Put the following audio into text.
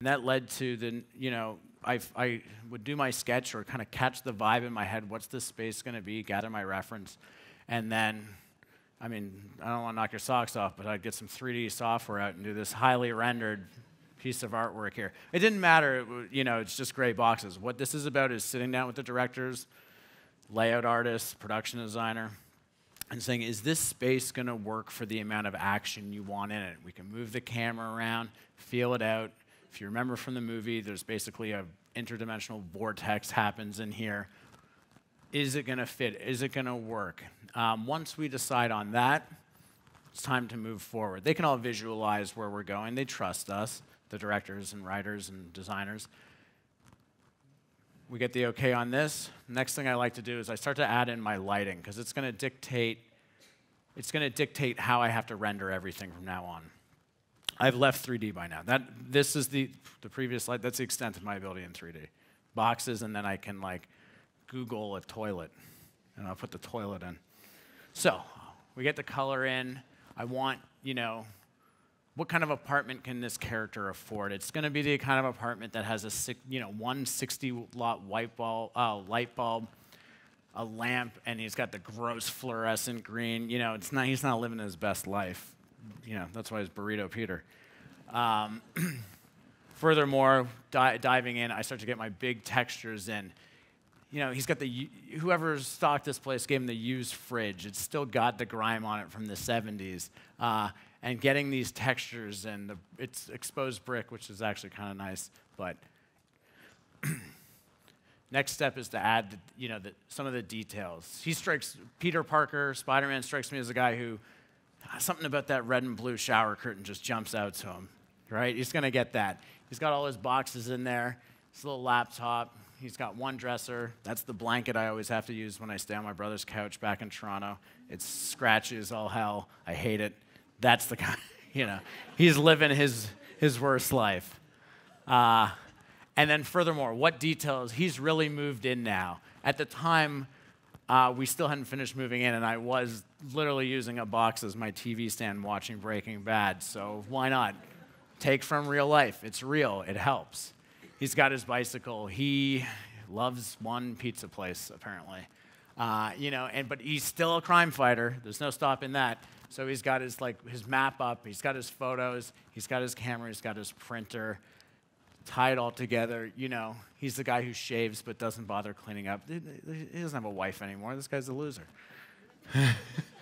And that led to the, you know, I, I would do my sketch or kind of catch the vibe in my head. What's this space going to be? Gather my reference. And then, I mean, I don't want to knock your socks off, but I'd get some 3D software out and do this highly rendered piece of artwork here. It didn't matter, you know, it's just gray boxes. What this is about is sitting down with the directors, layout artist, production designer, and saying, is this space going to work for the amount of action you want in it? We can move the camera around, feel it out. If you remember from the movie, there's basically a interdimensional vortex happens in here. Is it going to fit? Is it going to work? Um, once we decide on that, it's time to move forward. They can all visualize where we're going. They trust us, the directors and writers and designers we get the okay on this. Next thing I like to do is I start to add in my lighting because it's going to dictate it's going to dictate how I have to render everything from now on. I've left 3D by now. That this is the the previous slide. That's the extent of my ability in 3D. Boxes, and then I can like Google a toilet, and I'll put the toilet in. So we get the color in. I want you know what kind of apartment can this character afford? It's going to be the kind of apartment that has a you know 160 watt white bulb, uh, light bulb, a lamp, and he's got the gross fluorescent green. You know, it's not he's not living his best life. You know, that's why he's burrito Peter. Um, furthermore, di diving in, I start to get my big textures in. You know, he's got the whoever stocked this place gave him the used fridge. It's still got the grime on it from the 70s. Uh, and getting these textures and the, it's exposed brick, which is actually kind of nice. But next step is to add, the, you know, the, some of the details. He strikes Peter Parker, Spider-Man strikes me as a guy who something about that red and blue shower curtain just jumps out to him. Right? He's gonna get that. He's got all his boxes in there. His little laptop. He's got one dresser. That's the blanket I always have to use when I stay on my brother's couch back in Toronto. It's scratches all hell. I hate it. That's the kind, you know, he's living his, his worst life. Uh, and then, furthermore, what details? He's really moved in now. At the time, uh, we still hadn't finished moving in, and I was literally using a box as my TV stand watching Breaking Bad. So, why not? Take from real life. It's real, it helps. He's got his bicycle. He loves one pizza place, apparently. Uh, you know, and, but he's still a crime fighter. There's no stopping that. So he's got his like his map up, he's got his photos, he's got his camera, he's got his printer, tied all together. You know, he's the guy who shaves but doesn't bother cleaning up. He doesn't have a wife anymore. This guy's a loser.